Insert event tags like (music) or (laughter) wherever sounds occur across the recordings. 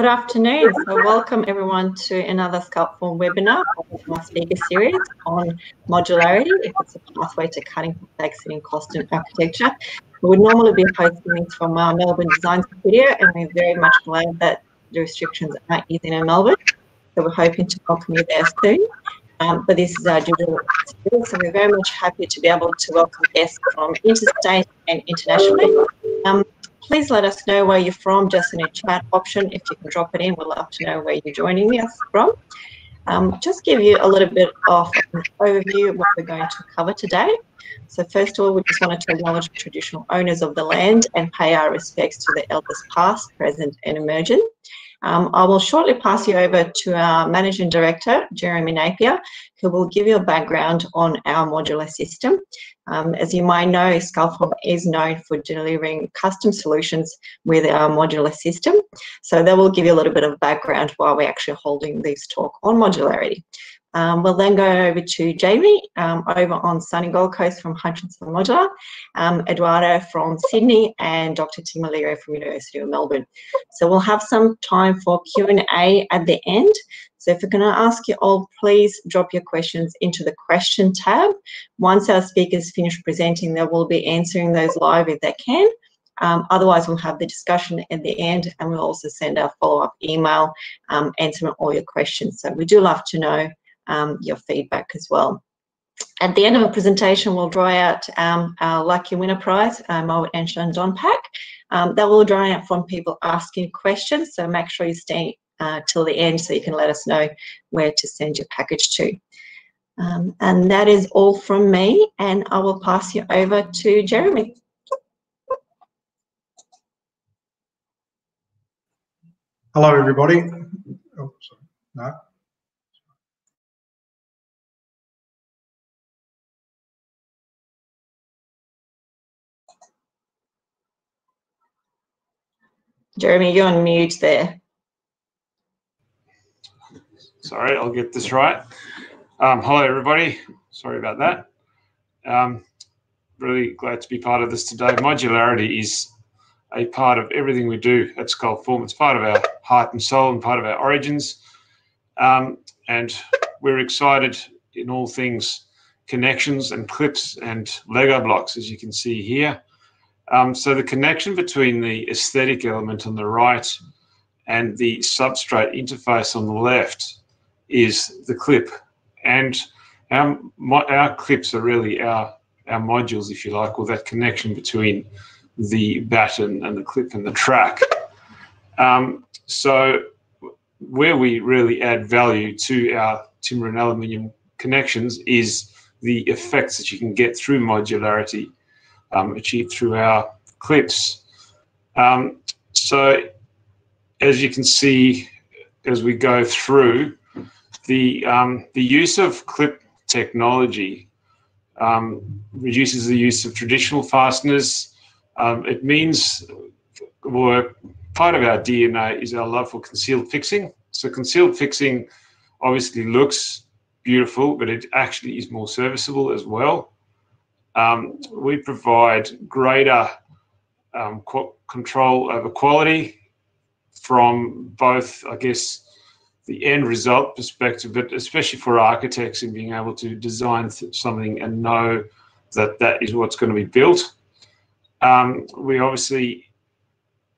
Good afternoon. So welcome everyone to another Sculptform webinar of my speaker series on modularity, if it's a pathway to cutting complexity in cost and architecture. We would normally be hosting this from our Melbourne Design Studio and we're very much glad that the restrictions aren't easing in Melbourne. So we're hoping to welcome you there soon. Um, but this is our digital experience, so we're very much happy to be able to welcome guests from interstate and internationally. Um, please let us know where you're from just in a chat option. If you can drop it in, we'd love to know where you're joining us from. Um, just give you a little bit of an overview of what we're going to cover today. So first of all, we just wanted to acknowledge the traditional owners of the land and pay our respects to the elders past, present and emerging. Um, I will shortly pass you over to our Managing Director, Jeremy Napier, who will give you a background on our modular system. Um, as you might know, Sculptform is known for delivering custom solutions with our modular system. So that will give you a little bit of background while we're actually holding this talk on modularity. Um, we'll then go over to Jamie um, over on sunny Gold Coast from Hutchinson Modular, um, Eduardo from Sydney, and Dr. Tim O'Leary from University of Melbourne. So we'll have some time for Q&A at the end. So if we're going to ask you all, please drop your questions into the question tab. Once our speakers finish presenting, they will be answering those live if they can. Um, otherwise, we'll have the discussion at the end and we'll also send a follow-up email um, answering all your questions. So we do love to know um, your feedback as well. At the end of the presentation, we'll draw out um, our Lucky Winner Prize, um, Mold and Don Pack. Um, that will draw out from people asking questions, so make sure you stay uh, till the end so you can let us know where to send your package to. Um, and that is all from me, and I will pass you over to Jeremy. Hello, everybody. Oh, sorry. No. Jeremy, you're on mute there. Sorry, I'll get this right. Um, hello, everybody. Sorry about that. Um, really glad to be part of this today. Modularity is a part of everything we do at Sculptform. It's part of our heart and soul and part of our origins. Um, and we're excited in all things connections and clips and Lego blocks, as you can see here. Um, so the connection between the aesthetic element on the right and the substrate interface on the left is the clip. And our, our clips are really our, our modules, if you like, or that connection between the batten and the clip and the track. Um, so where we really add value to our timber and aluminium connections is the effects that you can get through modularity um, achieved through our clips. Um, so as you can see, as we go through, the, um, the use of clip technology um, reduces the use of traditional fasteners. Um, it means, well, part of our DNA is our love for concealed fixing. So concealed fixing obviously looks beautiful, but it actually is more serviceable as well. Um, we provide greater um, control over quality from both, I guess, the end result perspective, but especially for architects in being able to design something and know that that is what's going to be built. Um, we obviously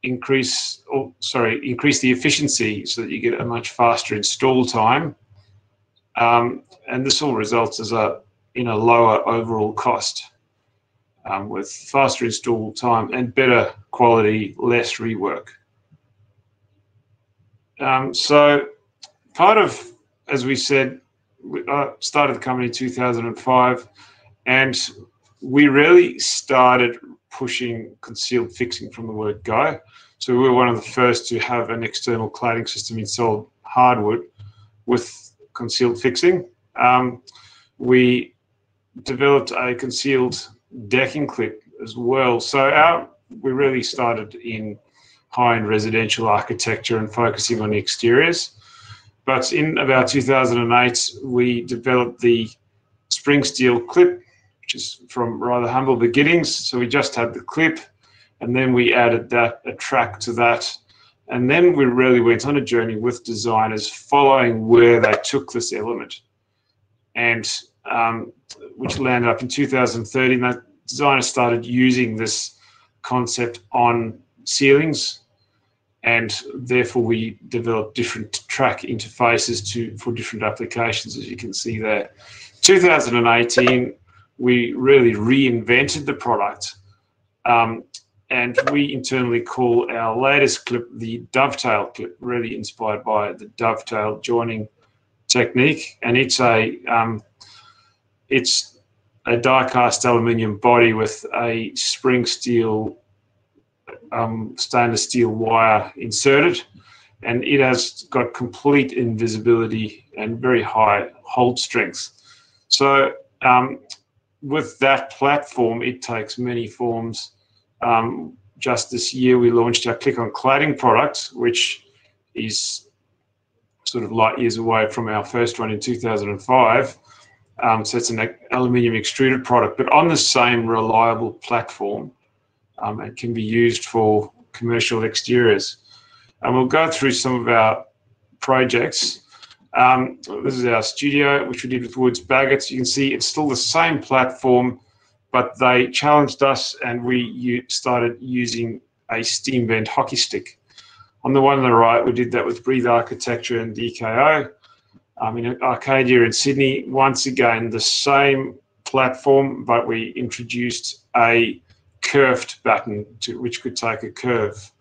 increase, oh, sorry, increase the efficiency so that you get a much faster install time. Um, and this all results as a in a lower overall cost um, with faster install time and better quality, less rework. Um, so part of, as we said, we uh, started the company in 2005 and we really started pushing concealed fixing from the word go. So we were one of the first to have an external cladding system installed hardwood with concealed fixing. Um, we developed a concealed decking clip as well. So our we really started in high-end residential architecture and focusing on exteriors. But in about 2008, we developed the spring steel clip, which is from rather humble beginnings. So we just had the clip, and then we added that a track to that, And then we really went on a journey with designers following where they took this element. And um, which landed up in 2013. That designers started using this concept on ceilings and therefore we developed different track interfaces to for different applications as you can see there 2018 we really reinvented the product um, and we internally call our latest clip the dovetail clip really inspired by the dovetail joining technique and it's a um, it's a die cast aluminium body with a spring steel um, stainless steel wire inserted, and it has got complete invisibility and very high hold strength. So um, with that platform, it takes many forms. Um, just this year, we launched our Click on Cladding product, which is sort of light years away from our first one in 2005. Um, so it's an aluminium extruded product, but on the same reliable platform um, and can be used for commercial exteriors. And we'll go through some of our projects. Um, this is our studio, which we did with Woods Bagot. You can see it's still the same platform, but they challenged us and we started using a steam bent hockey stick. On the one on the right, we did that with Breathe Architecture and DKO. Um, in Arcadia in Sydney, once again, the same platform, but we introduced a curved batten to, which could take a curve.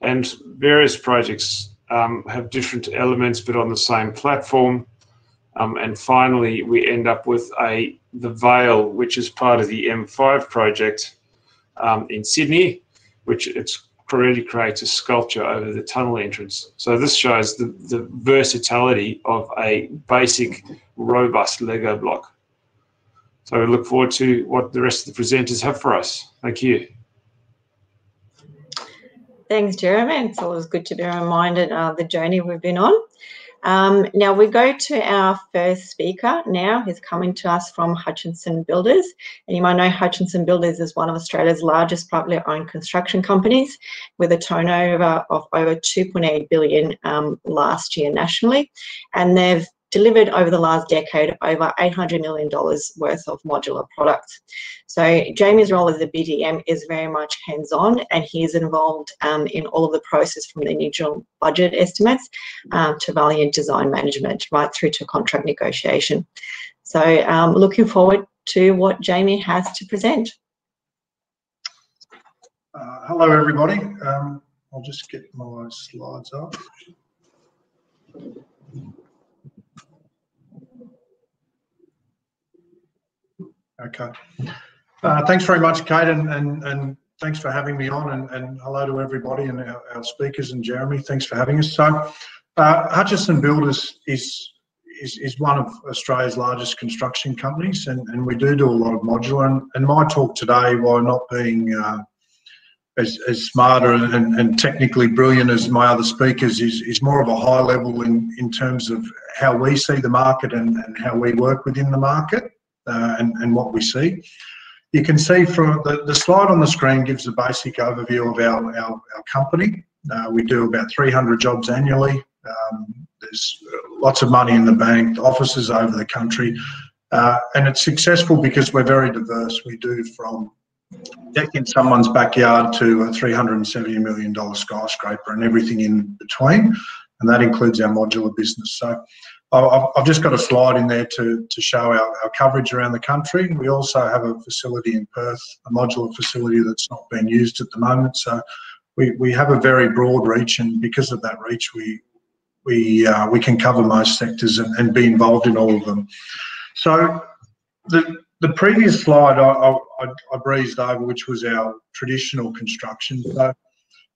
And various projects um, have different elements, but on the same platform. Um, and finally, we end up with a the Veil, which is part of the M5 project um, in Sydney, which it's really creates a sculpture over the tunnel entrance. So this shows the, the versatility of a basic, robust Lego block. So we look forward to what the rest of the presenters have for us. Thank you. Thanks, Jeremy. It's always good to be reminded of the journey we've been on. Um, now we go to our first speaker now. He's coming to us from Hutchinson Builders. And you might know Hutchinson Builders is one of Australia's largest privately owned construction companies with a turnover of over 2.8 billion um, last year nationally. And they've delivered over the last decade over $800 million worth of modular products. So Jamie's role as the BDM is very much hands-on and he is involved um, in all of the process from the initial budget estimates um, to value and design management right through to contract negotiation. So um, looking forward to what Jamie has to present. Uh, hello everybody. Um, I'll just get my slides up. Okay. Uh, thanks very much, Kate, and, and, and thanks for having me on, and, and hello to everybody and our, our, speakers and Jeremy. Thanks for having us. So, uh, Hutchinson Builders is, is is one of Australia's largest construction companies, and, and we do do a lot of modular. And, and my talk today, while not being uh, as, as smarter and, and technically brilliant as my other speakers, is, is more of a high level in, in terms of how we see the market and, and how we work within the market uh, and, and what we see. You can see from the, the slide on the screen gives a basic overview of our, our, our company. Uh, we do about 300 jobs annually. Um, there's lots of money in the bank, offices over the country, uh, and it's successful because we're very diverse. We do from deck in someone's backyard to a $370 million skyscraper and everything in between, and that includes our modular business. So I've just got a slide in there to, to show our, our coverage around the country. We also have a facility in Perth, a modular facility that's not being used at the moment. So we, we have a very broad reach, and because of that reach, we we uh, we can cover most sectors and, and be involved in all of them. So the the previous slide I, I, I breezed over, which was our traditional construction. So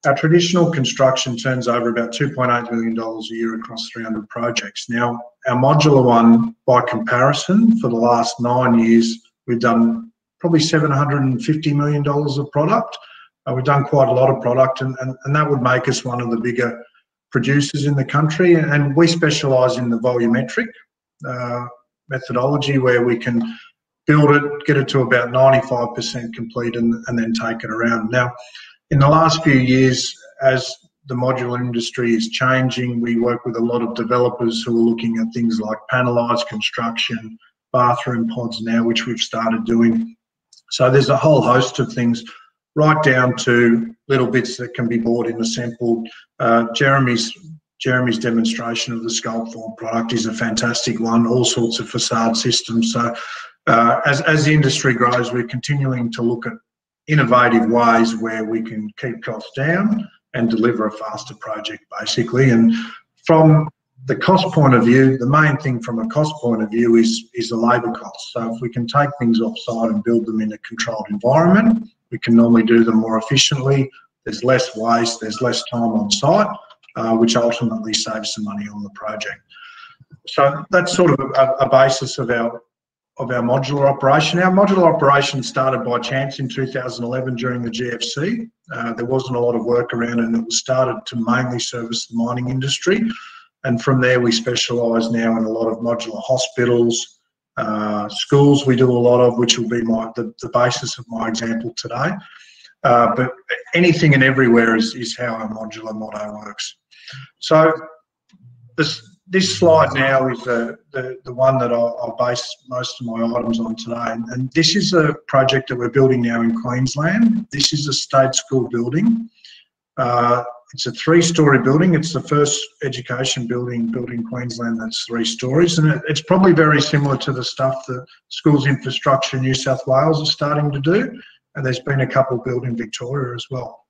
our traditional construction turns over about $2.8 million a year across 300 projects. Now, our modular one, by comparison, for the last nine years, we've done probably $750 million of product. Uh, we've done quite a lot of product, and, and, and that would make us one of the bigger producers in the country. And we specialise in the volumetric uh, methodology where we can build it, get it to about 95% complete, and, and then take it around. Now, in the last few years, as the modular industry is changing. We work with a lot of developers who are looking at things like panelised construction, bathroom pods now, which we've started doing. So there's a whole host of things, right down to little bits that can be bought and assembled. Uh, Jeremy's Jeremy's demonstration of the Sculptform product is a fantastic one. All sorts of facade systems. So uh, as as the industry grows, we're continuing to look at innovative ways where we can keep costs down and deliver a faster project, basically. And from the cost point of view, the main thing from a cost point of view is, is the labour cost. So if we can take things off-site and build them in a controlled environment, we can normally do them more efficiently. There's less waste, there's less time on site, uh, which ultimately saves some money on the project. So that's sort of a, a basis of our of our modular operation. Our modular operation started by chance in 2011 during the GFC. Uh, there wasn't a lot of work around and it was started to mainly service the mining industry. And from there, we specialise now in a lot of modular hospitals, uh, schools we do a lot of, which will be my the, the basis of my example today. Uh, but anything and everywhere is, is how our modular motto works. So this this slide now is the, the, the one that I'll, base most of my items on today. And, this is a project that we're building now in Queensland. This is a state school building. Uh, it's a three-storey building. It's the first education building built in Queensland that's three stories, and it, it's probably very similar to the stuff that Schools Infrastructure in New South Wales are starting to do. And there's been a couple built in Victoria as well.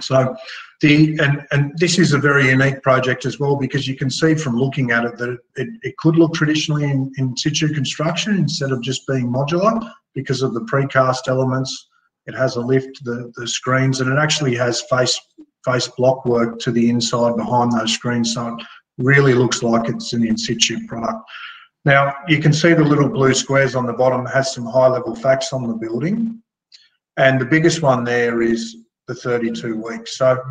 So the and, and this is a very unique project as well because you can see from looking at it that it, it could look traditionally in, in situ construction instead of just being modular because of the precast elements. It has a lift, the, the screens, and it actually has face face block work to the inside behind those screens. So it really looks like it's an in situ product. Now you can see the little blue squares on the bottom has some high level facts on the building. And the biggest one there is the 32 weeks. So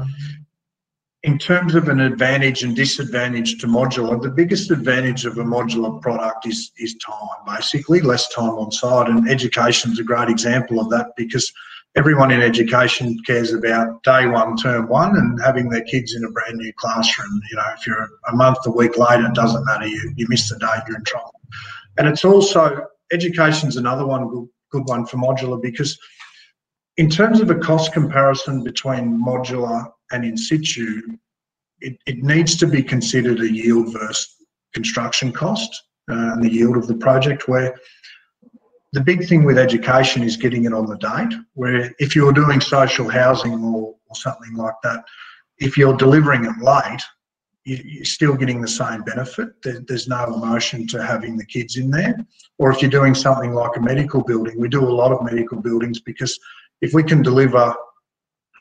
in terms of an advantage and disadvantage to modular, the biggest advantage of a modular product is, is time, basically, less time on site. And education is a great example of that because everyone in education cares about day one, term one, and having their kids in a brand new classroom. You know, if you're a month, a week later, it doesn't matter. You, you miss the day, you're in trouble. And it's also, education's another one, good, good one for modular because in terms of a cost comparison between modular and in situ, it, it needs to be considered a yield versus construction cost uh, and the yield of the project where the big thing with education is getting it on the date where if you're doing social housing or, or something like that if you're delivering it late you're still getting the same benefit. There's no emotion to having the kids in there. Or if you're doing something like a medical building we do a lot of medical buildings because if we can deliver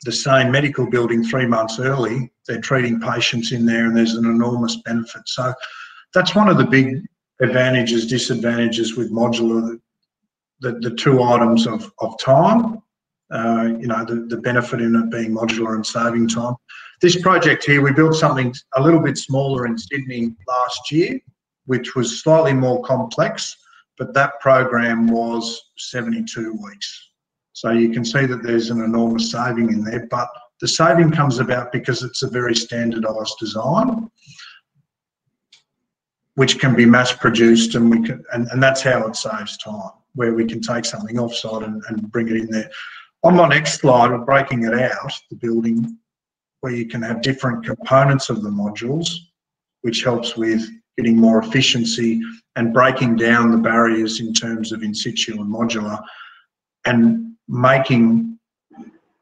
the same medical building three months early, they're treating patients in there and there's an enormous benefit. So that's one of the big advantages, disadvantages with modular, the, the two items of, of time, uh, you know, the, the benefit in it being modular and saving time. This project here, we built something a little bit smaller in Sydney last year, which was slightly more complex, but that program was 72 weeks. So you can see that there's an enormous saving in there, but the saving comes about because it's a very standardized design, which can be mass produced and we can, and, and that's how it saves time, where we can take something offsite and, and bring it in there. On my next slide, we're breaking it out, the building, where you can have different components of the modules, which helps with getting more efficiency and breaking down the barriers in terms of in situ and modular. And making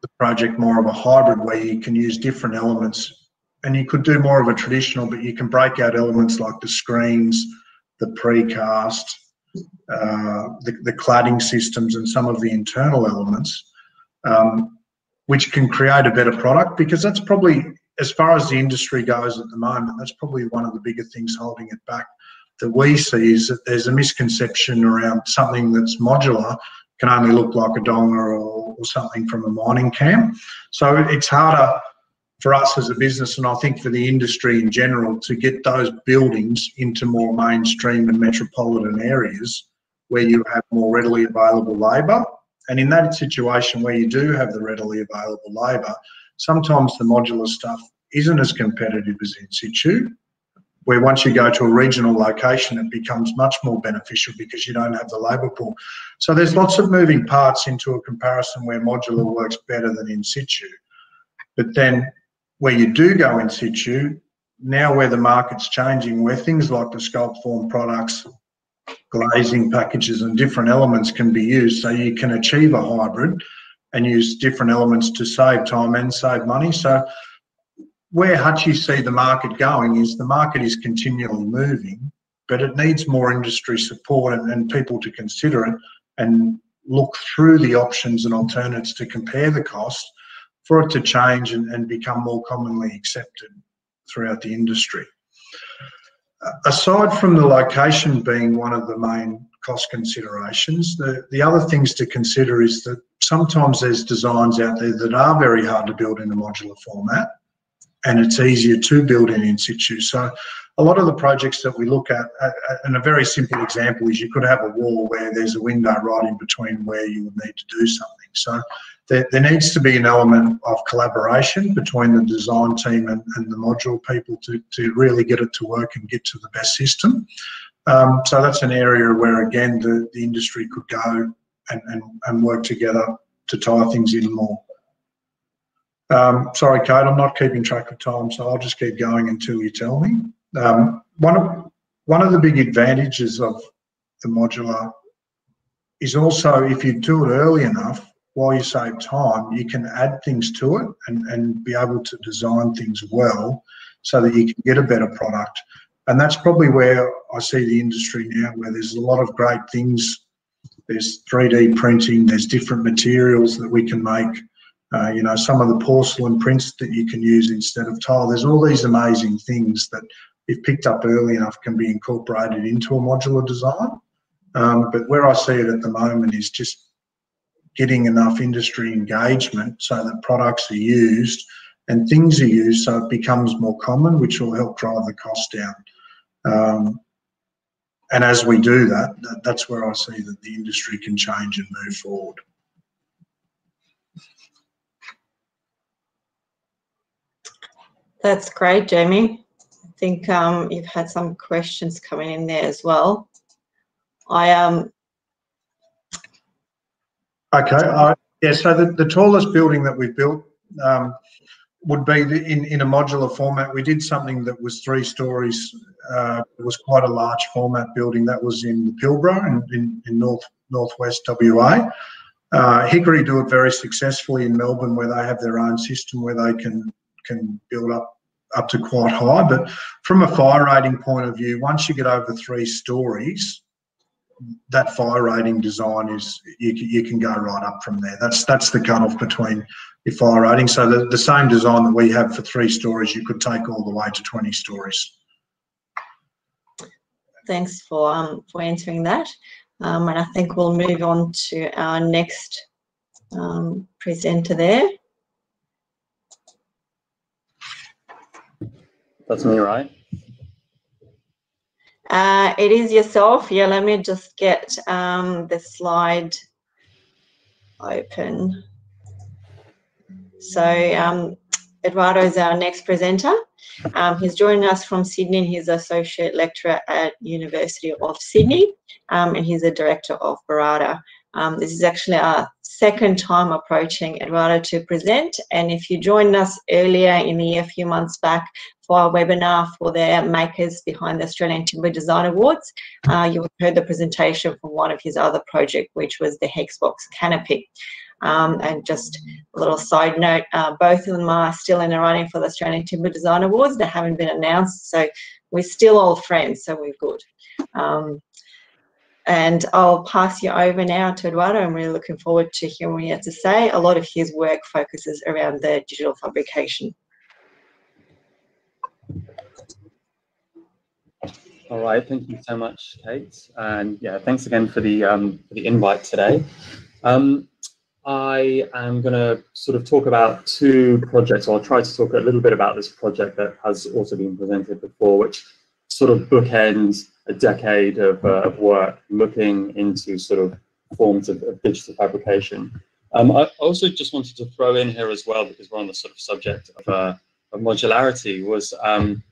the project more of a hybrid where you can use different elements. And you could do more of a traditional, but you can break out elements like the screens, the precast, uh, the, the, cladding systems and some of the internal elements, um, which can create a better product because that's probably, as far as the industry goes at the moment, that's probably one of the bigger things holding it back that we see is that there's a misconception around something that's modular can only look like a donga or, or something from a mining camp. So it's harder for us as a business, and I think for the industry in general, to get those buildings into more mainstream and metropolitan areas where you have more readily available labour. And in that situation where you do have the readily available labour, sometimes the modular stuff isn't as competitive as in situ, where once you go to a regional location, it becomes much more beneficial because you don't have the labour pool. So there's lots of moving parts into a comparison where modular works better than in situ. But then where you do go in situ, now where the market's changing, where things like the Sculptform products, glazing packages and different elements can be used so you can achieve a hybrid and use different elements to save time and save money. So where Hutchie see the market going is the market is continually moving, but it needs more industry support and, and people to consider it and look through the options and alternatives to compare the cost for it to change and, and become more commonly accepted throughout the industry. Uh, aside from the location being one of the main cost considerations, the, the other things to consider is that sometimes there's designs out there that are very hard to build in a modular format and it's easier to build in in situ. So a lot of the projects that we look at, uh, uh, and a very simple example is you could have a wall where there's a window right in between where you would need to do something. So there, there needs to be an element of collaboration between the design team and, and the module people to, to really get it to work and get to the best system. Um, so that's an area where, again, the, the industry could go and, and, and work together to tie things in more. Um, sorry, Kate, I'm not keeping track of time, so I'll just keep going until you tell me. Um, one of one of the big advantages of the modular is also if you do it early enough, while you save time, you can add things to it and, and be able to design things well so that you can get a better product. And that's probably where I see the industry now, where there's a lot of great things. There's 3D printing, there's different materials that we can make. Uh, you know, some of the porcelain prints that you can use instead of tile. There's all these amazing things that, if picked up early enough, can be incorporated into a modular design. Um, but where I see it at the moment is just getting enough industry engagement so that products are used and things are used so it becomes more common, which will help drive the cost down. Um, and as we do that, that, that's where I see that the industry can change and move forward. That's great, Jamie. I think um, you've had some questions coming in there as well. I um, Okay. Uh, yeah. So the, the tallest building that we've built um, would be the, in in a modular format. We did something that was three stories. Uh, it was quite a large format building. That was in Pilbara in, in, in north northwest WA. Uh, Hickory do it very successfully in Melbourne, where they have their own system where they can can build up up to quite high. But from a fire rating point of view, once you get over three stories, that fire rating design is you, you can go right up from there. That's that's the cutoff between your fire rating. So the, the same design that we have for three stories, you could take all the way to 20 stories. Thanks for um, for answering that. Um, and I think we'll move on to our next um, presenter there. That's me, right? Uh, it is yourself. Yeah, let me just get um, the slide open. So um, Eduardo is our next presenter. Um, he's joining us from Sydney. He's associate lecturer at University of Sydney, um, and he's a director of Barada. Um, this is actually our second time approaching Eduardo to present. And if you joined us earlier in the year, a few months back, for our webinar for the makers behind the Australian Timber Design Awards, uh, you heard the presentation from one of his other project, which was the Hexbox Canopy. Um, and just a little side note, uh, both of them are still in the running for the Australian Timber Design Awards. They haven't been announced, so we're still all friends, so we're good. Um, and I'll pass you over now to Eduardo. I'm really looking forward to hearing what he has to say. A lot of his work focuses around the digital fabrication. All right, thank you so much, Kate, and yeah, thanks again for the um, for the invite today. Um, I am going to sort of talk about two projects, or I'll try to talk a little bit about this project that has also been presented before, which sort of bookends a decade of, uh, of work looking into sort of forms of, of digital fabrication. Um, I also just wanted to throw in here as well, because we're on the sort of subject of, uh, of modularity was um,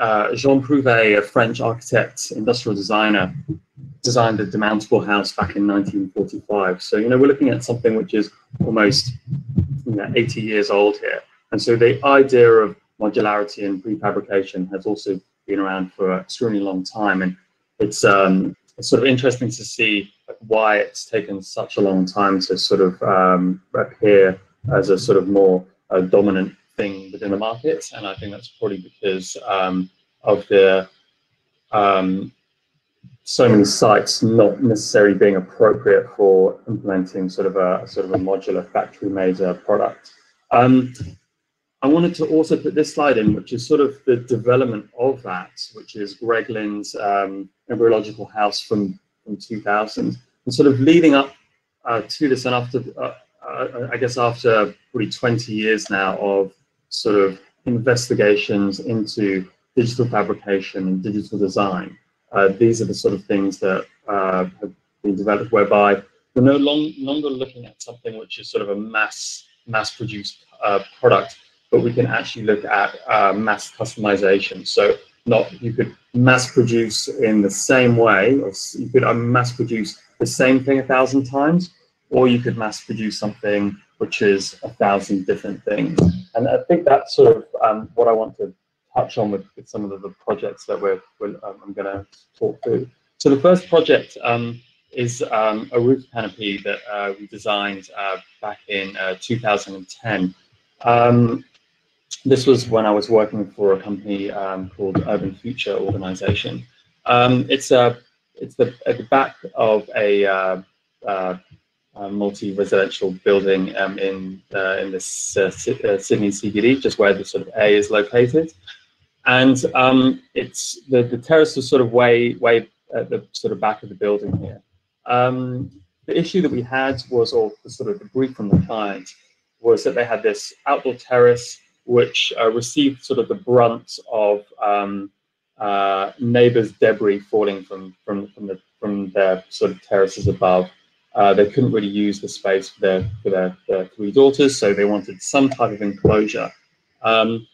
uh, Jean Prouvé, a French architect, industrial designer, designed a demountable house back in 1945. So, you know, we're looking at something which is almost you know, 80 years old here. And so the idea of modularity and prefabrication has also been around for an extremely long time. And it's, um, it's sort of interesting to see why it's taken such a long time to sort of um, appear as a sort of more uh, dominant thing within the market. And I think that's probably because um, of the um, so many sites not necessarily being appropriate for implementing sort of a sort of a modular factory made uh, product. Um, I wanted to also put this slide in, which is sort of the development of that, which is Greg Lynn's um, embryological house from, from 2000. And sort of leading up uh, to this and after, uh, uh, I guess after probably 20 years now of sort of investigations into digital fabrication and digital design, uh, these are the sort of things that uh, have been developed whereby we're no long, longer looking at something which is sort of a mass mass produced uh, product, but we can actually look at uh, mass customization. So not you could mass produce in the same way, or you could uh, mass produce the same thing a thousand times, or you could mass produce something which is a thousand different things. And I think that's sort of um, what I want to touch on with, with some of the, the projects that we're, we're um, I'm going to talk through. So the first project um, is um, a roof canopy that uh, we designed uh, back in uh, 2010. Um, this was when I was working for a company um, called Urban Future Organization. It's a it's the at the back of a, uh, uh, a multi-residential building um, in uh, in this uh, Sydney CBD, just where the sort of A is located, and um, it's the the terrace was sort of way way at the sort of back of the building here. Um, the issue that we had was, or the sort of the brief from the client, was that they had this outdoor terrace which uh, received sort of the brunt of um, uh, neighbors' debris falling from from from the from their sort of terraces above. Uh, they couldn't really use the space for their for their, their three daughters, so they wanted some type of enclosure. Um,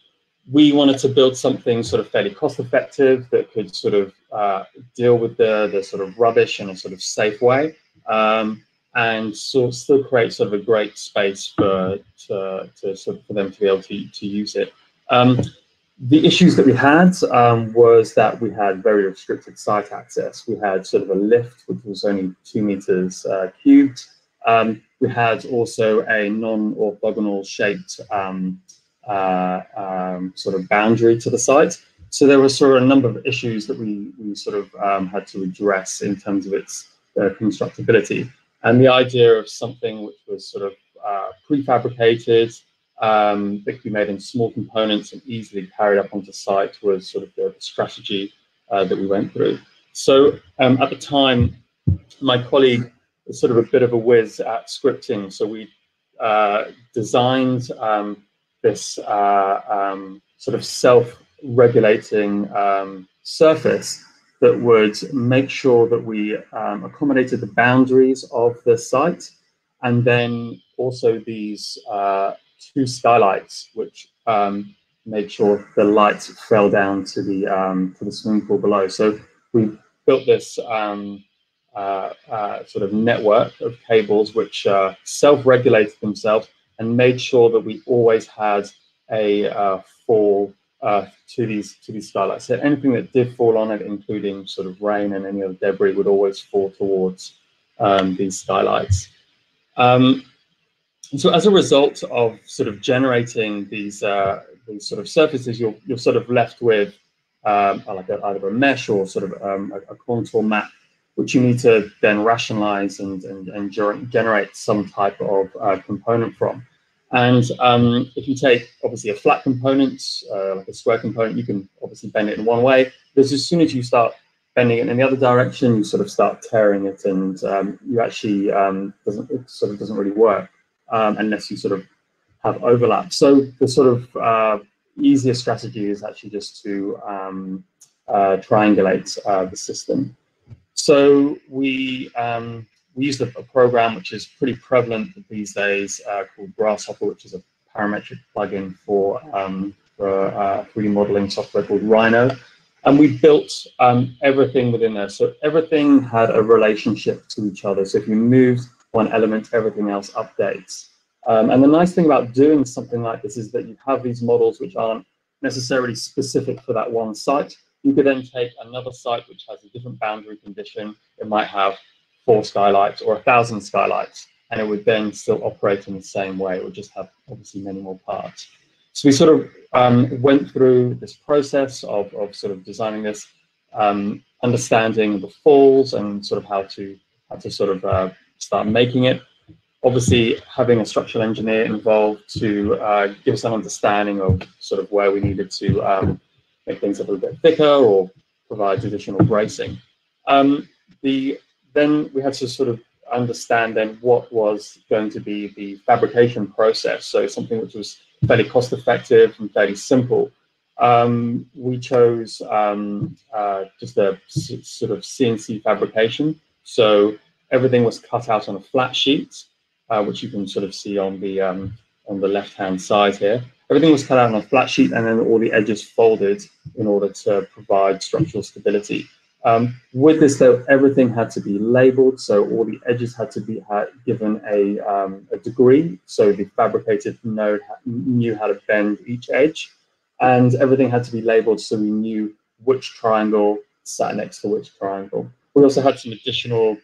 we wanted to build something sort of fairly cost effective that could sort of uh, deal with the, the sort of rubbish in a sort of safe way um, and so still create sort of a great space for to, to sort of for them to be able to, to use it. Um, the issues that we had um, was that we had very restricted site access. We had sort of a lift, which was only two meters uh, cubed. Um, we had also a non-orthogonal shaped um, uh, um, sort of boundary to the site. So there were sort of a number of issues that we, we sort of um, had to address in terms of its uh, constructability. And the idea of something which was sort of uh, prefabricated, um, that could be made in small components and easily carried up onto site was sort of the strategy uh, that we went through. So um, at the time, my colleague was sort of a bit of a whiz at scripting. So we uh, designed um, this uh, um, sort of self-regulating um, surface that would make sure that we um, accommodated the boundaries of the site and then also these uh, two skylights which um, made sure the lights fell down to the um, to the swimming pool below. So we built this um, uh, uh, sort of network of cables which uh, self-regulated themselves and made sure that we always had a uh, fall uh, to these to these skylights. So anything that did fall on it, including sort of rain and any other debris, would always fall towards um, these skylights. Um, so as a result of sort of generating these uh, these sort of surfaces, you're you're sort of left with um, like a, either a mesh or sort of um, a, a, contour map, which you need to then rationalize and and, and generate some type of uh, component from. And um, if you take obviously a flat component, uh, like a square component, you can obviously bend it in one way. Because as soon as you start bending it in the other direction, you sort of start tearing it, and um, you actually um, doesn't it sort of doesn't really work um, unless you sort of have overlap. So the sort of uh, easiest strategy is actually just to um, uh, triangulate uh, the system. So we um, we used a, a, program which is pretty prevalent these days uh, called Grasshopper, which is a parametric plugin for um, for uh, 3D modeling software called Rhino. And we built um, everything within there. So everything had a relationship to each other. So if you moved one element, everything else updates. Um, and the nice thing about doing something like this is that you have these models which aren't necessarily specific for that one site. You could then take another site which has a different boundary condition. It might have four skylights or a thousand skylights, and it would then still operate in the same way. It would just have obviously many more parts. So we sort of um, went through this process of, of sort of designing this, um, understanding the falls and sort of how to how to sort of uh, start making it. Obviously, having a structural engineer involved to uh, give us an understanding of sort of where we needed to um, make things a little bit thicker or provide additional bracing. Um, the then we had to sort of understand then what was going to be the fabrication process. So something which was fairly cost effective and fairly simple. Um, we chose um, uh, just a sort of CNC fabrication. So everything was cut out on a flat sheet, uh, which you can sort of see on the um, on the left hand side here. Everything was cut out on a flat sheet and then all the edges folded in order to provide structural stability. Um, with this, though, everything had to be labeled, so all the edges had to be had, given a, um, a, degree, so the fabricated node knew how to bend each edge, and everything had to be labeled so we knew which triangle sat next to which triangle. We also had some additional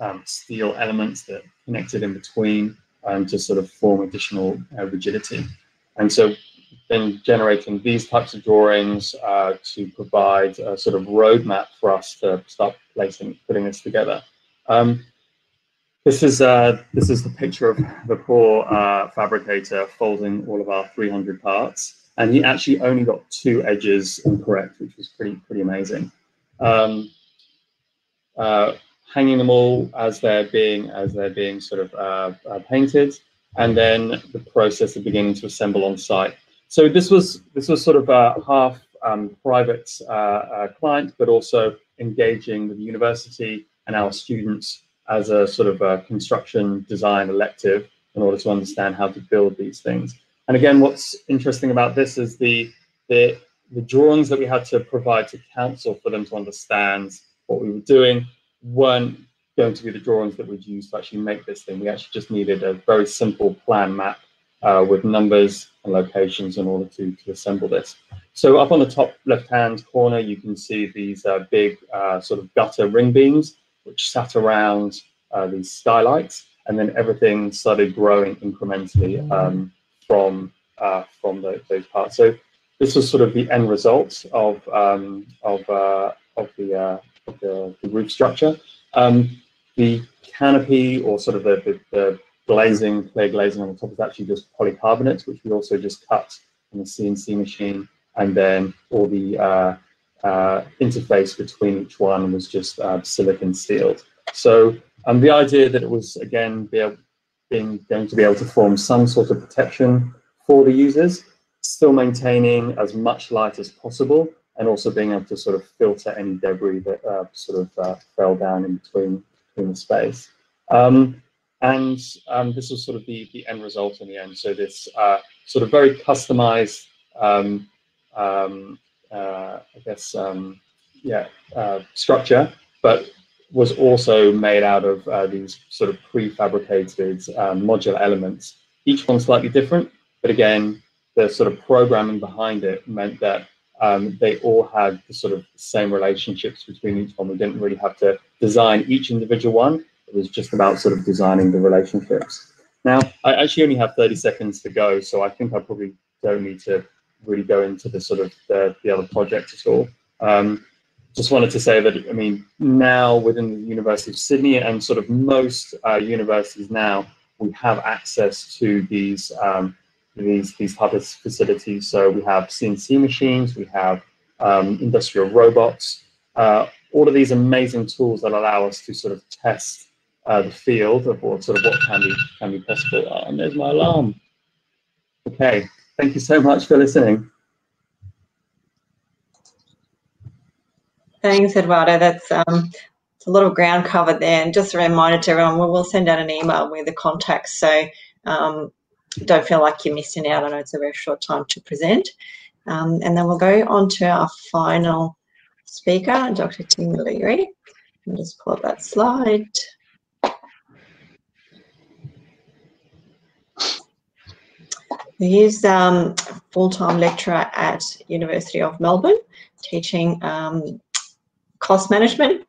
um, steel elements that connected in between um, to sort of form additional uh, rigidity. And so then generating these types of drawings uh, to provide a sort of roadmap for us to start placing, putting this together. Um, this is uh, this is the picture of the poor uh, fabricator folding all of our 300 parts, and he actually only got two edges incorrect, which was pretty pretty amazing. Um, uh, hanging them all as they're being as they're being sort of uh, uh, painted, and then the process of beginning to assemble on site. So this was this was sort of a half um, private uh, uh, client, but also engaging with the university and our students as a sort of a construction design elective in order to understand how to build these things. And again, what's interesting about this is the the the drawings that we had to provide to council for them to understand what we were doing weren't going to be the drawings that we'd use to actually make this thing. We actually just needed a very simple plan map uh, with numbers and locations in order to, to assemble this. So up on the top left-hand corner, you can see these uh, big uh, sort of gutter ring beams, which sat around uh, these skylights, and then everything started growing incrementally um, from uh, from the, those parts. So this was sort of the end result of um, of uh, of the, the, the roof structure. Um, the canopy, or sort of the, the, the glazing, clear glazing on the top is actually just polycarbonate, which we also just cut on the CNC machine. And then all the uh, uh, interface between each one was just uh, silicon sealed. So um, the idea that it was, again, be able, being going to be able to form some sort of protection for the users, still maintaining as much light as possible, and also being able to sort of filter any debris that uh, sort of uh, fell down in between, between the space. Um, and um, this was sort of the, the end result in the end. So this uh, sort of very customized, um, um, uh, I guess, um, yeah, uh, structure, but was also made out of uh, these sort of prefabricated modular elements. Each one slightly different, but again, the sort of programming behind it meant that um, they all had the sort of same relationships between each one. We didn't really have to design each individual one it was just about sort of designing the relationships. Now, I actually only have 30 seconds to go, so I think I probably don't need to really go into the sort of the, the other project at all. Um, just wanted to say that, I mean, now within the University of Sydney and sort of most uh, universities now, we have access to these um, these these type of facilities. So we have CNC machines, we have um, industrial robots, uh, all of these amazing tools that allow us to sort of test uh, the field of what sort of what can be can be possible. Oh, and there's my alarm. Okay, thank you so much for listening. Thanks, Eduardo. That's um, a lot of ground covered there. And just a reminder to everyone, we will send out an email with the contacts. So um, don't feel like you're missing out. I know it's a very short time to present. Um, and then we'll go on to our final speaker, Dr. Tim Leary. I'll just pull up that slide. He's um, full-time lecturer at University of Melbourne, teaching um, cost management.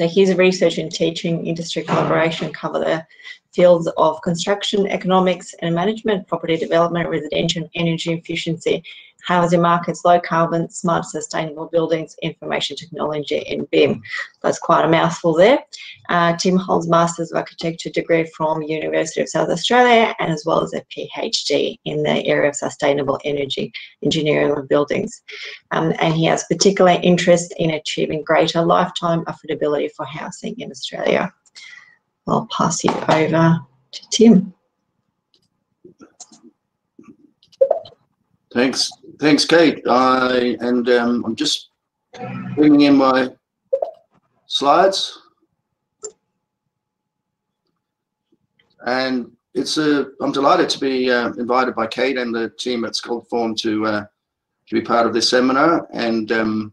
So his research and teaching industry collaboration cover the fields of construction, economics and management, property development, residential, energy efficiency, housing markets, low carbon, smart sustainable buildings, information technology and BIM. That's quite a mouthful there. Uh, Tim holds Masters of Architecture degree from University of South Australia and as well as a PhD in the area of sustainable energy engineering of buildings. Um, and he has particular interest in achieving greater lifetime affordability for housing in Australia. I'll pass you over to Tim. Thanks, thanks, Kate. I and um, I'm just bringing in my slides, and it's a. I'm delighted to be uh, invited by Kate and the team at Sculptform to uh, to be part of this seminar. And um,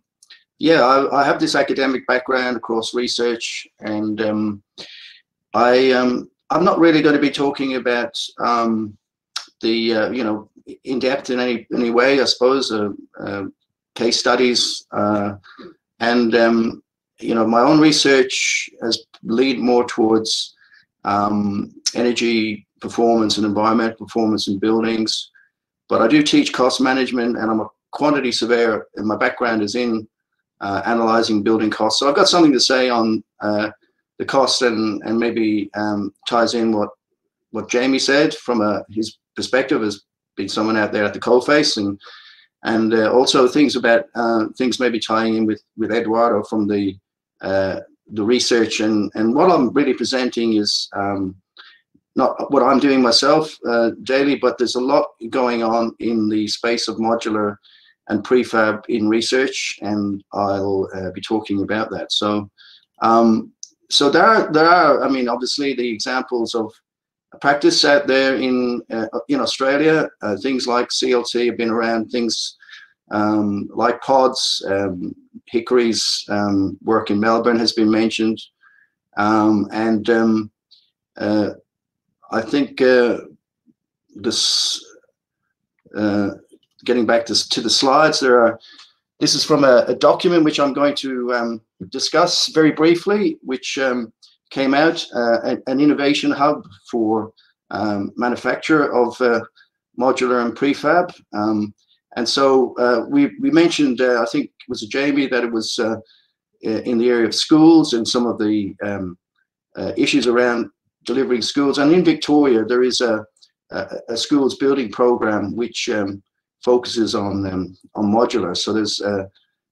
yeah, I, I, have this academic background across research, and um, I um, I'm not really going to be talking about um, the uh, you know in depth in any any way, I suppose. Uh, uh, case studies uh, and um, you know my own research has lead more towards um, energy performance and environmental performance in buildings. But I do teach cost management, and I'm a quantity surveyor, and my background is in uh, analyzing building costs. So I've got something to say on uh, the cost, and and maybe um, ties in what what Jamie said from a his perspective as being someone out there at the coalface, and and uh, also things about uh, things maybe tying in with with Eduardo from the uh, the research and and what I'm really presenting is um, not what I'm doing myself uh, daily, but there's a lot going on in the space of modular and prefab in research, and I'll uh, be talking about that. So. Um, so there are, there are, I mean, obviously the examples of practice out there in uh, in Australia. Uh, things like CLT have been around. Things um, like pods, um, Hickory's um, work in Melbourne has been mentioned, um, and um, uh, I think uh, this. Uh, getting back to, to the slides, there are. This is from a, a document which I'm going to um, discuss very briefly, which came out, uh, an innovation hub for um, manufacture of uh, modular and prefab. Um, and so uh, we, we mentioned, uh, I think it was Jamie, that it was uh, in the area of schools and some of the um, uh, issues around delivering schools. And in Victoria, there is a, a, a schools building program which um, focuses on um, on modular. So there's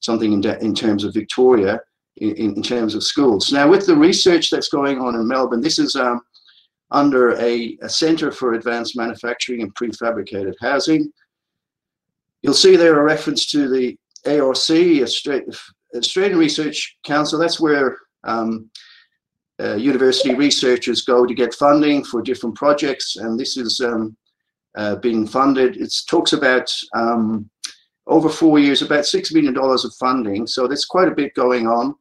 something in, in terms of Victoria in, in terms of schools. Now, with the research that's going on in Melbourne, this is um, under a, a Centre for Advanced Manufacturing and Prefabricated Housing. You'll see there a reference to the ARC, Australian Research Council. That's where um, uh, university researchers go to get funding for different projects, and this is um, uh, being funded. It talks about um, over four years, about $6 million of funding. So there's quite a bit going on.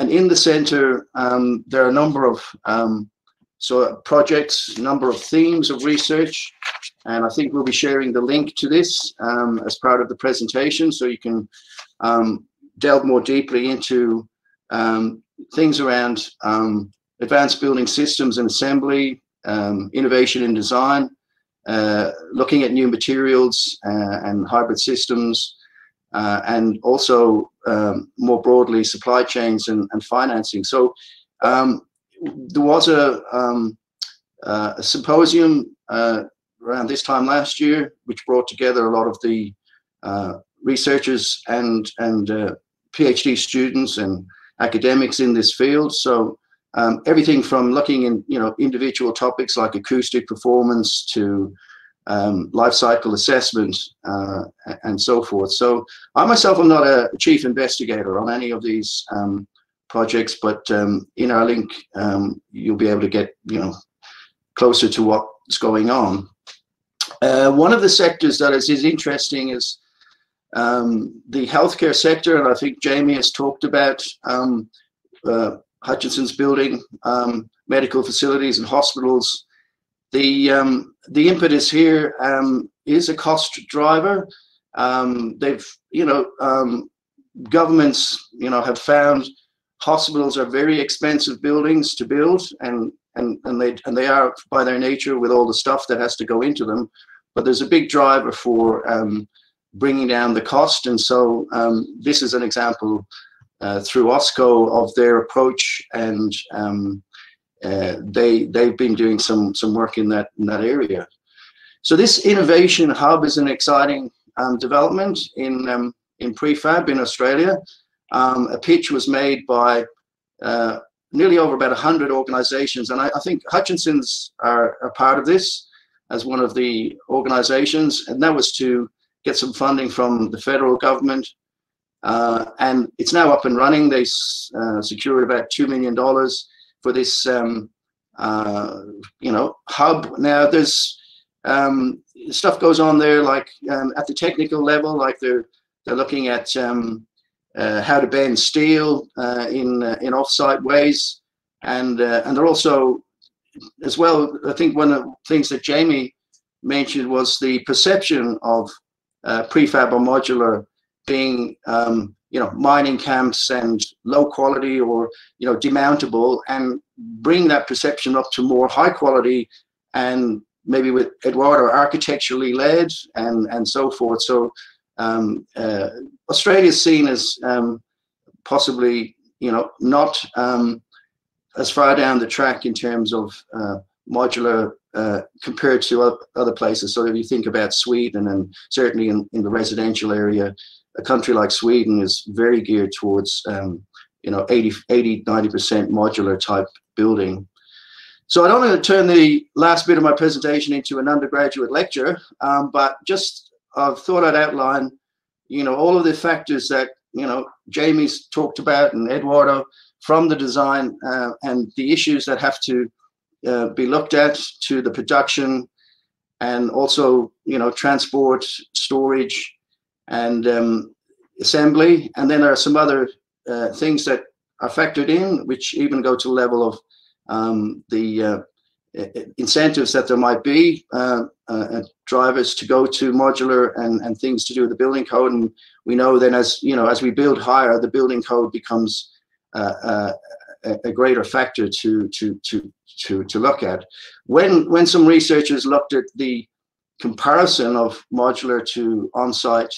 And in the center, um, there are a number of um, so projects, a number of themes of research. And I think we'll be sharing the link to this um, as part of the presentation so you can um, delve more deeply into um, things around um, advanced building systems and assembly, innovation in design, uh, looking at new materials uh, and hybrid systems, uh, and also um, more broadly supply chains and, and financing. So um, there was a, um, uh, a symposium uh, around this time last year, which brought together a lot of the uh, researchers and and uh, PhD students and academics in this field. So um, everything from looking in you know individual topics like acoustic performance to um, life cycle assessment uh, and so forth. So I myself am not a chief investigator on any of these um, projects, but um, in our link, um, you'll be able to get you know closer to what's going on. Uh, one of the sectors that is, is interesting is um, the healthcare sector, and I think Jamie has talked about um, uh, Hutchinson's building um, medical facilities and hospitals. The um, the impetus here um, is a cost driver. Um, they've you know governments you know have found hospitals are very expensive buildings to build and and and they and they are by their nature with all the stuff that has to go into them but there's a big driver for um, bringing down the cost. And so um, this is an example uh, through OSCO of their approach, and um, uh, they they've been doing some some work in that in that area. So this innovation hub is an exciting um, development in um, in prefab in Australia. Um, a pitch was made by uh, nearly over about 100 organizations, and I, I think Hutchinson's are, a part of this as one of the organizations, and that was to get some funding from the federal government. Uh, and it's now up and running. They uh, secured about $2 million for this, um, uh, you know, hub. Now there's um, stuff goes on there, like um, at the technical level, like they're, they're looking at um, uh, how to bend steel uh, in, uh, in offsite ways. And, and they're also, as well, I think one of the things that Jamie mentioned was the perception of uh, prefab or modular being um, you know mining camps and low quality or you know demountable and bring that perception up to more high quality and maybe with Eduardo architecturally led and and so forth so um, uh, Australia is seen as um, possibly you know not um, as far down the track in terms of uh, modular uh, compared to other places. So if you think about Sweden and certainly in, in the residential area, a country like Sweden is very geared towards, um, you know, 80, 80, 90% modular type building. So I don't want to turn the last bit of my presentation into an undergraduate lecture, um, but just I've thought I'd outline, you know, all of the factors that, you know, Jamie's talked about and Eduardo from the design uh, and the issues that have to uh, be looked at to the production and also you know transport storage and um, assembly and then there are some other uh, things that are factored in which even go to the level of um, the uh, incentives that there might be uh, uh, drivers to go to modular and, and things to do with the building code and we know then as you know as we build higher the building code becomes uh, a, a, greater factor to to to to, to look at. When, when some researchers looked at the comparison of modular to on-site,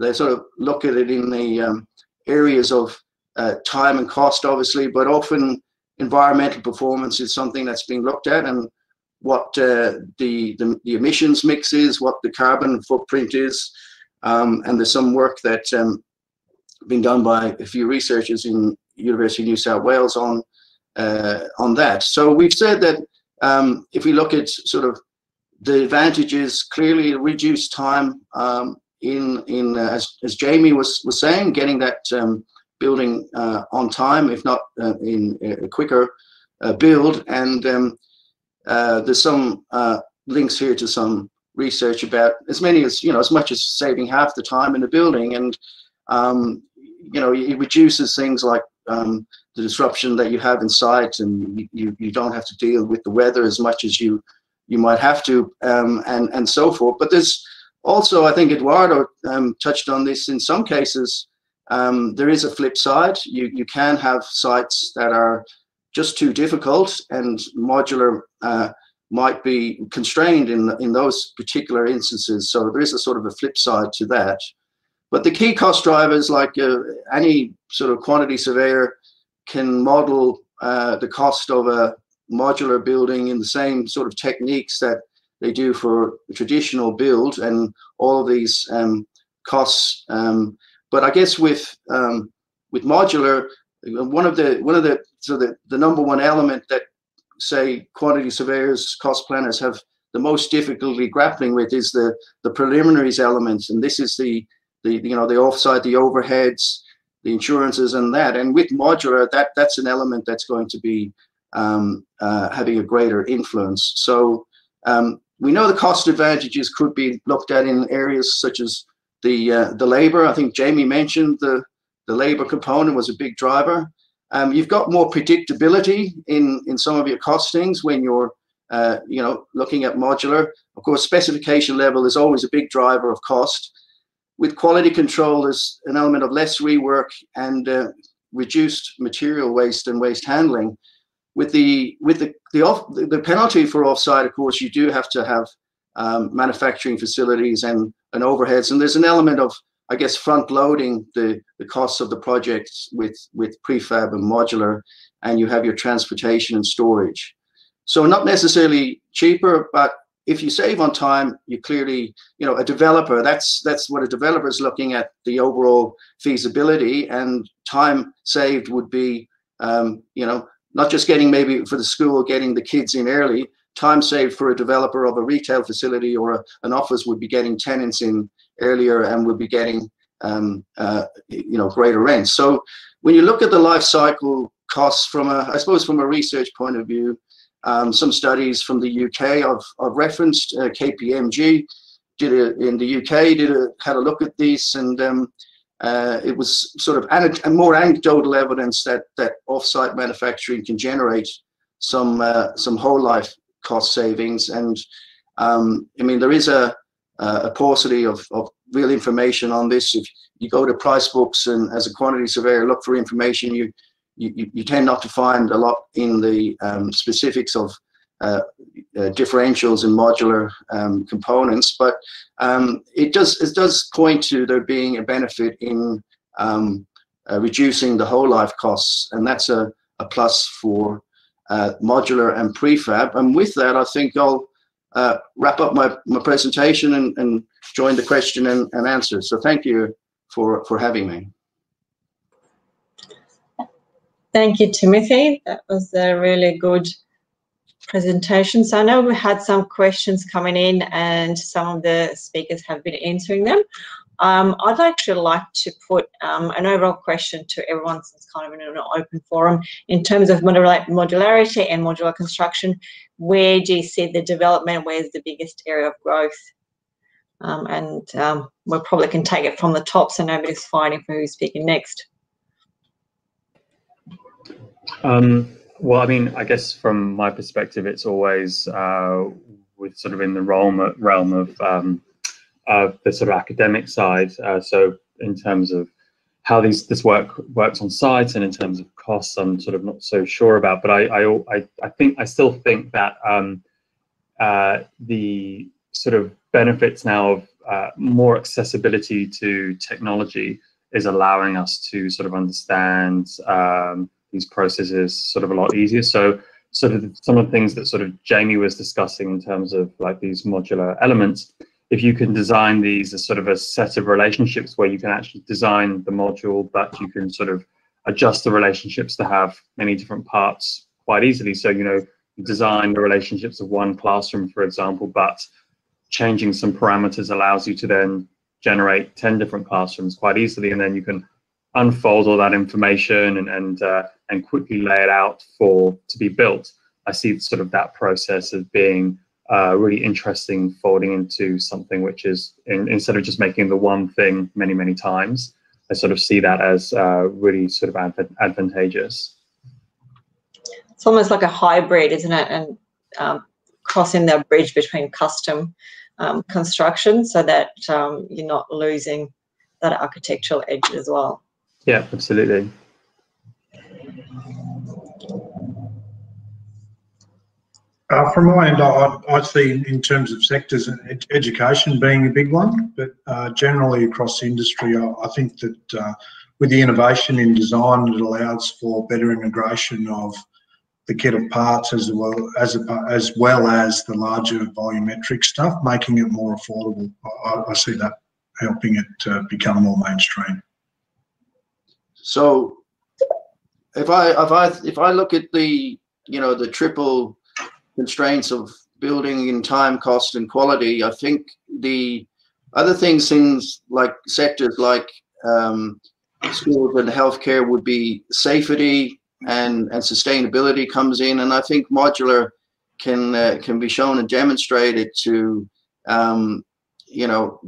they sort of look at it in the um, areas of uh, time and cost, obviously, but often environmental performance is something that's being looked at and what uh, the, the, the, emissions mix is, what the carbon footprint is. Um, and there's some work that um, been done by a few researchers in University of New South Wales on uh, on that. So we've said that um, if we look at sort of the advantages, clearly reduced time um, in in uh, as, as Jamie was was saying, getting that um, building uh, on time, if not uh, in a quicker uh, build. And um, uh, there's some links here to some research about as many as you know as much as saving half the time in the building and um, you know it reduces things like um, the disruption that you have in site and you, you don't have to deal with the weather as much as you you might have to um, and and so forth but there's also i think eduardo um, touched on this. In some cases um, there is a flip side. You you can have sites that are just too difficult and modular uh, might be constrained in in those particular instances. So there is a sort of a flip side to that. But the key cost drivers like uh, any sort of quantity surveyor can model uh, the cost of a modular building in the same sort of techniques that they do for traditional build and all of these um, costs. Um, but I guess with um, with modular, one of the one of the so the, the number one element that say quantity surveyors, cost planners have the most difficulty grappling with is the the preliminaries elements, and this is the the you know the offsite, the overheads, the insurances and that. And with modular, that that's an element that's going to be um, uh, having a greater influence. So um, we know the cost advantages could be looked at in areas such as the uh, the labor. I think Jamie mentioned the the labor component was a big driver. Um, you've got more predictability in in some of your costings when you're uh, you know looking at modular. Of course, specification level is always a big driver of cost. With quality control, there's an element of less rework and uh, reduced material waste and waste handling. With the with the the, off, the penalty for offsite, of course, you do have to have um, manufacturing facilities and, and overheads, and there's an element of I guess front loading the the costs of the projects with with prefab and modular, and you have your transportation and storage. So not necessarily cheaper, but if you save on time, you clearly, you know, a developer, that's that's what a developer is looking at the overall feasibility and time saved would be, um, you know, not just getting maybe for the school, getting the kids in early, time saved for a developer of a retail facility or a, an office would be getting tenants in earlier and would be getting, um, uh, you know, greater rents. So when you look at the life cycle costs from a, I suppose from a research point of view, um, some studies from the UK I've, I've referenced, uh, KPMG did it in the UK, did a, had a look at these and um, uh, it was sort of more anecdotal evidence that that offsite manufacturing can generate some uh, some whole life cost savings. And um, I mean, there is a a paucity of, of real information on this. If you go to price books and as a quantity surveyor look for information, you you, you tend not to find a lot in the um, specifics of uh, uh, differentials and modular um, components, but um, it does it does point to there being a benefit in um, uh, reducing the whole life costs, and that's a, a plus for uh, modular and prefab. And with that, I think I'll uh, wrap up my, my presentation and, and join the question and, and answer. So thank you for, for having me. Thank you, Timothy. That was a really good presentation. So I know we had some questions coming in and some of the speakers have been answering them. Um, I'd actually like to put um, an overall question to everyone since kind of in an open forum in terms of modularity and modular construction. Where do you see the development? Where's the biggest area of growth? Um, and um, we probably can take it from the top so nobody's fighting for who's speaking next. Um, well, I mean, I guess from my perspective, it's always uh, with sort of in the realm of, realm of um, the sort of academic side. Uh, so in terms of how these this work works on site and in terms of costs, I'm sort of not so sure about. But I I I, think I still think that um, uh, the sort of benefits now of uh, more accessibility to technology is allowing us to sort of understand. Um, these processes sort of a lot easier. So sort of some of the things that sort of Jamie was discussing in terms of like these modular elements, if you can design these as sort of a set of relationships where you can actually design the module, but you can sort of adjust the relationships to have many different parts quite easily. So, you know, design the relationships of one classroom, for example, but changing some parameters allows you to then generate 10 different classrooms quite easily. And then you can unfold all that information and and uh, and quickly lay it out for to be built. I see sort of that process as being uh, really interesting, folding into something which is in, instead of just making the one thing many many times. I sort of see that as uh, really sort of adv- advantageous. It's almost like a hybrid, isn't it? And um, crossing the bridge between custom um, construction so that um, you're not losing that architectural edge as well. Yeah, absolutely. Uh, from my end, I, I, see in terms of sectors, ed education being a big one, but uh, generally across industry, I, I think that uh, with the innovation in design, it allows for better integration of the kit of parts as well as as well as the larger volumetric stuff, making it more affordable. I, I see that helping it uh, become more mainstream. So if I if I if I look at the you know the triple constraints of building in time, cost, and quality, I think the other things, things like sectors like um, schools and healthcare would be safety and and sustainability comes in, and I think modular can uh, can be shown and demonstrated to um, you know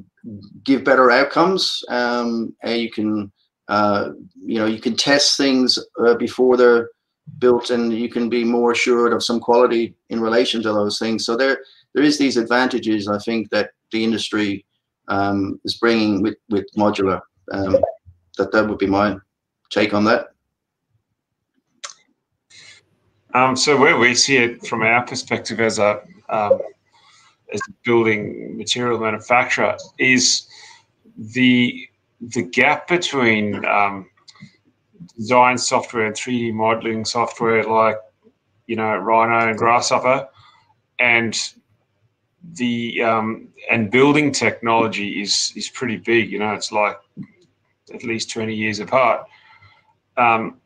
give better outcomes. Um, and you can uh, you know you can test things uh, before they're built and you can be more assured of some quality in relation to those things. So there there is these advantages i think that the industry um, is bringing with with modular. Um, that that would be my take on that. Um, so where we see it from our perspective as a um, as a building material manufacturer is the the gap between um, design software and 3D modeling software like you know Rhino and Grasshopper and the um, and building technology is is pretty big you know it's like at least 20 years apart. Um,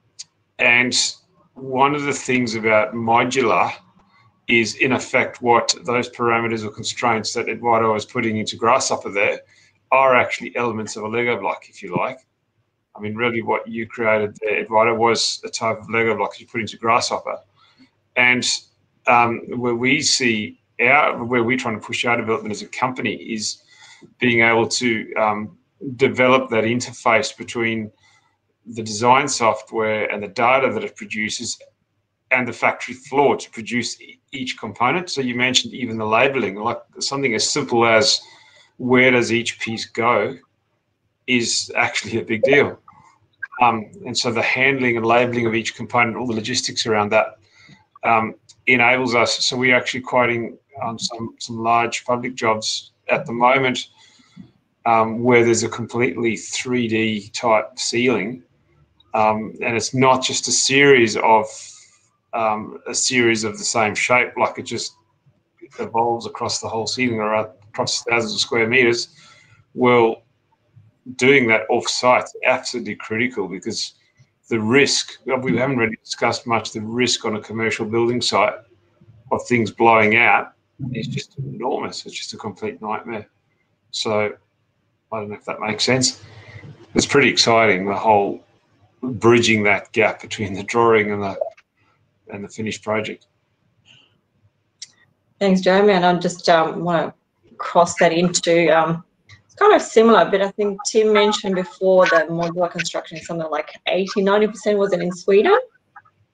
and one of the things about modular is in effect what those parameters or constraints that Eduardo was putting into Grasshopper there are actually elements of a Lego block, if you like. I mean, really, what you created Eduardo, was a type of Lego block you put into Grasshopper. And um, where we see our, where we're trying to push our development as a company is being able to um, develop that interface between the design software and the data that it produces and the factory floor to produce each component. So you mentioned even the labeling, like something as simple as where does each piece go is actually a big deal. Um, and so the handling and labeling of each component, all the logistics around that, um, enables us. So we're actually quoting on some some large public jobs at the moment um, where there's a completely 3D type ceiling, um, and it's not just a series of um, a series of the same shape, like it just evolves across the whole ceiling or across thousands of square meters. Well, doing that off-site is absolutely critical because the risk we haven't really discussed much the risk on a commercial building site of things blowing out is just enormous. It's just a complete nightmare. So I don't know if that makes sense. It's pretty exciting the whole bridging that gap between the drawing and the and the finished project. Thanks, Jeremy. And I just um, want to cross that into um, it's kind of similar, but I think Tim mentioned before that modular construction is something like 80, 90% was it in Sweden?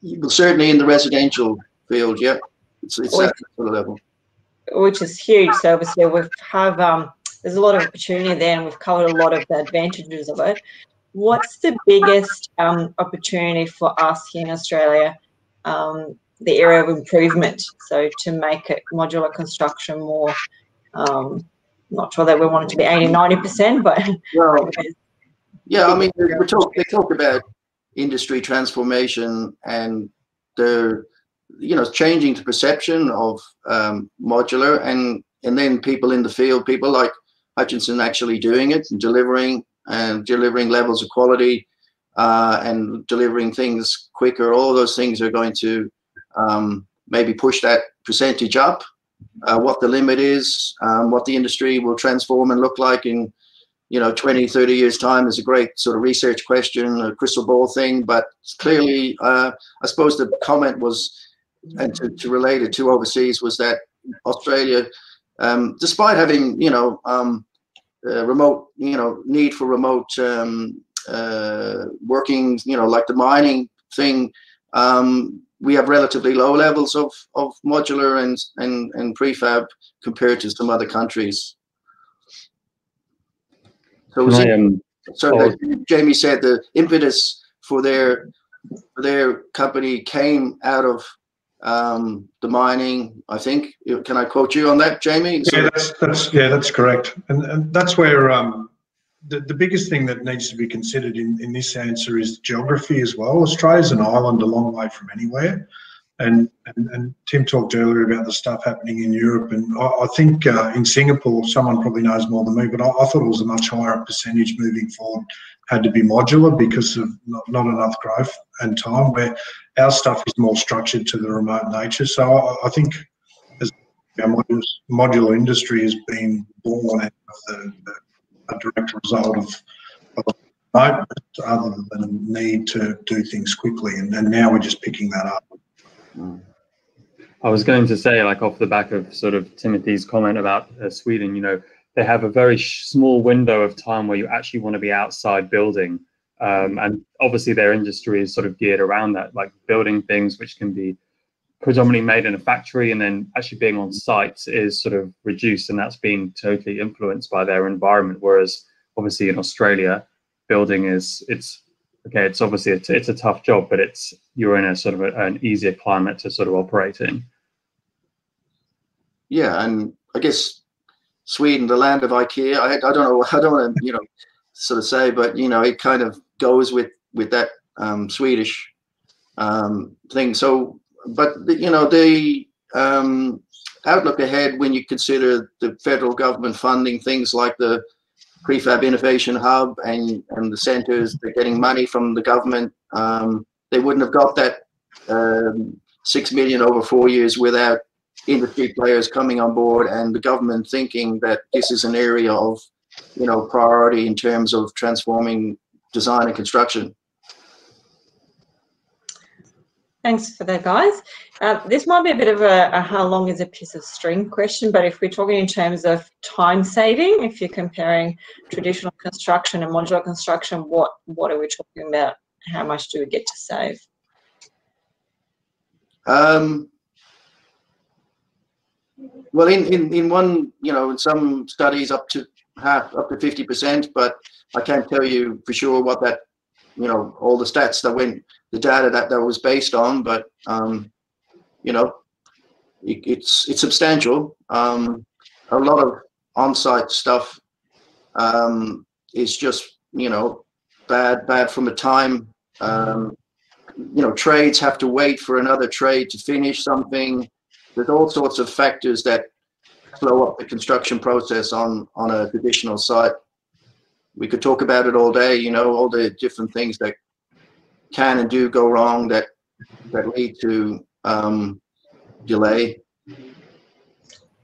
Well certainly in the residential field, yeah. It's, it's which, that sort of level. Which is huge. So obviously we have um, there's a lot of opportunity there and we've covered a lot of the advantages of it. What's the biggest um, opportunity for us here in Australia um, the area of improvement. So to make it modular construction more, um, not sure that we want it to be 80, 90%, but. Well, (laughs) yeah, I mean, we talk, they talk about industry transformation and the, you know, changing the perception of um, modular and, and then people in the field, people like Hutchinson actually doing it and delivering and delivering levels of quality uh, and delivering things quicker, all those things are going to um, maybe push that percentage up. Uh, what the limit is, um, what the industry will transform and look like in, you know, 20, 30 years time is a great sort of research question, a crystal ball thing. But clearly, uh, I suppose the comment was, and to, to relate it to overseas, was that Australia, um, despite having, you know, um, remote, you know, need for remote um, uh, working, you know, like the mining thing, um, we have relatively low levels of, of modular and, and, and prefab compared to some other countries. So, I, um, so oh. Jamie said the impetus for their for their company came out of um, the mining. I think. Can I quote you on that, Jamie? Yeah, that's, that's yeah, that's correct, and, and that's where um, the, the biggest thing that needs to be considered in, in this answer is geography as well. Australia's an island a long way from anywhere. And, and, and Tim talked earlier about the stuff happening in Europe. And I, I think uh, in Singapore, someone probably knows more than me, but I, I, thought it was a much higher percentage moving forward had to be modular because of not, not enough growth and time, where our stuff is more structured to the remote nature. So I, I think as our modular, industry has been born out of the, the a direct result of, of other than a need to do things quickly. And, and now we're just picking that up. I was going to say, like off the back of sort of Timothy's comment about uh, Sweden, you know, they have a very small window of time where you actually want to be outside building. Um, and obviously their industry is sort of geared around that, like building things which can be predominantly made in a factory and then actually being on site is sort of reduced and that's being totally influenced by their environment. Whereas obviously in Australia, building is, it's, okay, it's obviously, t- it's a tough job, but it's, you're in a sort of a, an easier climate to sort of operate in. Yeah, and I guess Sweden, the land of IKEA. I, I don't know. (laughs) I don't want to, you know, sort of say, but you know, it kind of goes with with that um, Swedish um, thing. So, but you know, the um, outlook ahead when you consider the federal government funding things like the prefab innovation hub and and the centers they're getting money from the government. Um, they wouldn't have got that um, six million over four years without industry players coming on board and the government thinking that this is an area of you know priority in terms of transforming design and construction Thanks for that, guys. Uh, this might be a bit of a, a, how long is a piece of string question, but if we're talking in terms of time saving, if you're comparing traditional construction and modular construction, what what are we talking about? How much do we get to save? Um, well, in, in, in one, you know, in some studies up to half, up to 50%, but I can't tell you for sure what that, you know, all the stats that went, the data that that was based on, but, um, you know, it, it's, it's substantial. Um, a lot of on-site stuff um, is just, you know, bad, bad from a time, um, you know, trades have to wait for another trade to finish something there's all sorts of factors that slow up the construction process on on a traditional site. We could talk about it all day, you know, all the different things that can and do go wrong that that lead to um, delay.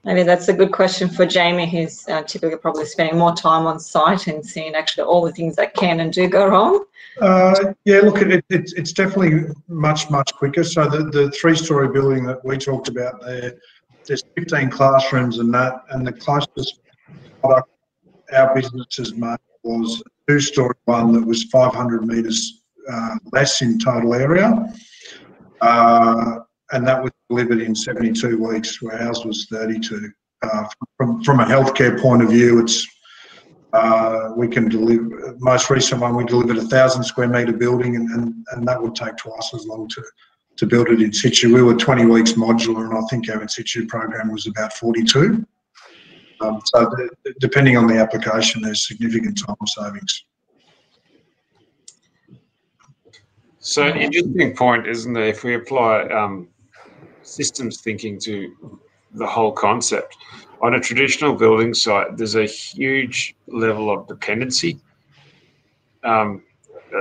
Maybe that's a good question for Jamie, who's uh, typically probably spending more time on site and seeing actually all the things that can and do go wrong. Uh, yeah, look, it, it, it's definitely much, much quicker. So the, the three-story building that we talked about there, there's 15 classrooms and that, and the closest product our business has made was a two-story one that was 500 metres uh, less in total area. Uh, and that was delivered in 72 weeks, where ours was 32. Uh, from, from a healthcare point of view, it's uh, we can deliver. Most recent one, we delivered a thousand square metre building, and, and, and that would take twice as long to to build it in situ. We were 20 weeks modular, and I think our in situ program was about 42. Um, so the, depending on the application, there's significant time savings. So an interesting point, isn't there? If we apply um, systems thinking to the whole concept. On a traditional building site, there's a huge level of dependency, um,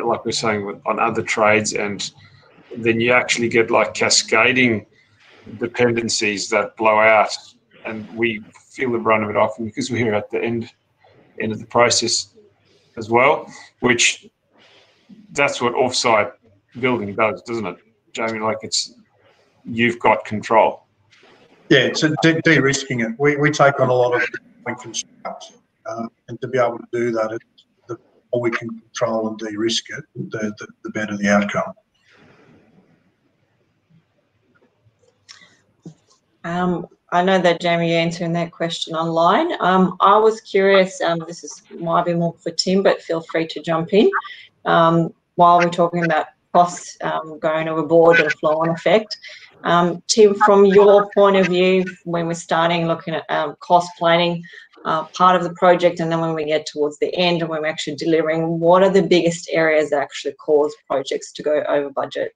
like we're saying on other trades, and then you actually get like cascading dependencies that blow out, and we feel the brunt of it often because we're here at the end end of the process as well, which that's what offsite building does, doesn't it, Jamie? Like it's you've got control. Yeah, it's de- de-risking it. We, we take on a lot of construct, uh, and to be able to do that, the more we can control and de-risk it, the, the, the better the outcome. Um, I know that Jamie answering that question online. Um, I was curious. Um, this is might be more for Tim, but feel free to jump in. Um, while we're talking about costs um, going overboard and flow-on effect, um, Tim, from your point of view, when we're starting looking at um, cost planning, uh, part of the project, and then when we get towards the end and when we're actually delivering, what are the biggest areas that actually cause projects to go over budget?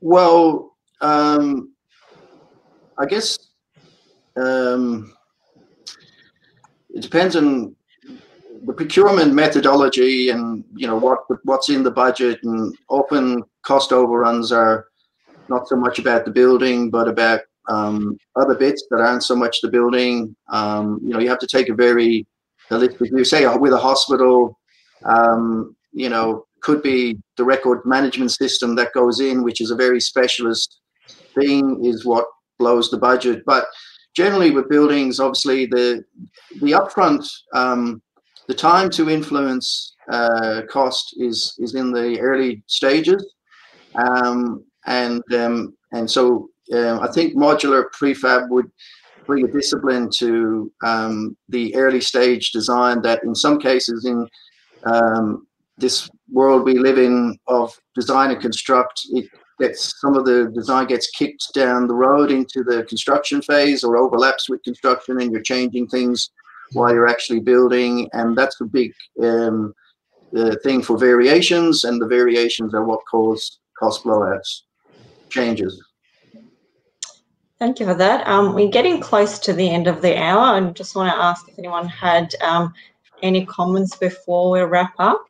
Well, um, I guess um, it depends on the procurement methodology and you know what what's in the budget and often cost overruns are not so much about the building, but about um, other bits that aren't so much the building. Um, you know, you have to take a very holistic view. Say with a hospital, um, you know, could be the record management system that goes in, which is a very specialist thing is what blows the budget. But generally with buildings, obviously the the upfront, um, the time to influence uh, cost is is in the early stages, um, and um, and so uh, I think modular prefab would bring a discipline to um, the early stage design that in some cases in um, this world we live in of design and construct, it gets some of the design gets kicked down the road into the construction phase or overlaps with construction and you're changing things while you're actually building and that's a big um, uh, thing for variations and the variations are what cause cost blowouts changes Thank you for that. Um, we're getting close to the end of the hour. and just want to ask if anyone had um, any comments before we wrap up.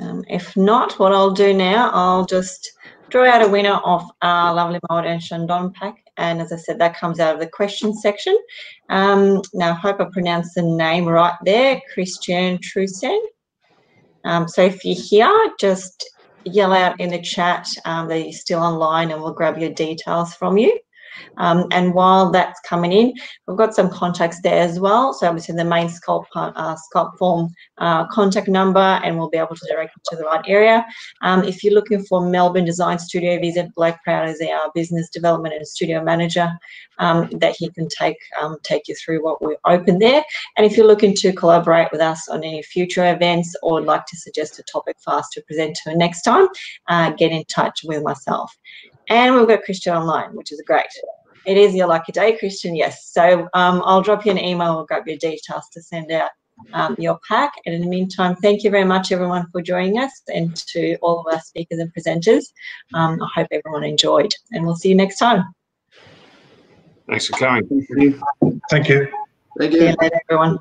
Um, if not, what I'll do now, I'll just draw out a winner of our lovely Moët and Chandon pack. And as I said, that comes out of the question section. Um, now, I hope I pronounced the name right there, Christian Trusen. Um, so if you're here, just yell out in the chat um, that you're still online and we'll grab your details from you. Um, and while that's coming in, we've got some contacts there as well. So obviously the main Sculpt, uh, form uh, contact number and we'll be able to direct you to the right area. Um, if you're looking for Melbourne Design Studio, visit Blake Proud as our business development and studio manager um, that he can take um, take you through what we're open there. And if you're looking to collaborate with us on any future events or like to suggest a topic for us to present to next time, uh, get in touch with myself. And we've got Christian online, which is great. It is your lucky day, Christian. Yes. So um, I'll drop you an email or grab your details to send out um, your pack. And in the meantime, thank you very much, everyone, for joining us and to all of our speakers and presenters. Um, I hope everyone enjoyed, and we'll see you next time. Thanks for coming. Thank you. Thank you. thank See you you later, everyone.